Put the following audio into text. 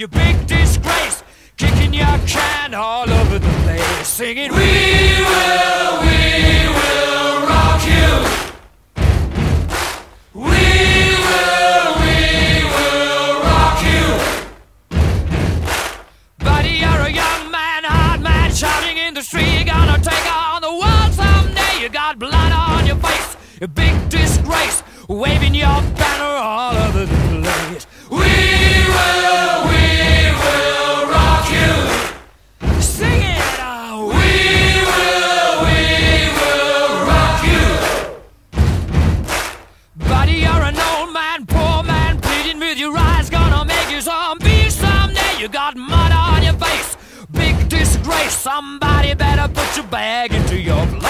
you big disgrace. Kicking your can all over the place, singing, We will, we will rock you. We will, we eyes, gonna make you zombie someday. You got mud on your face, big disgrace. Somebody better put your bag into your place.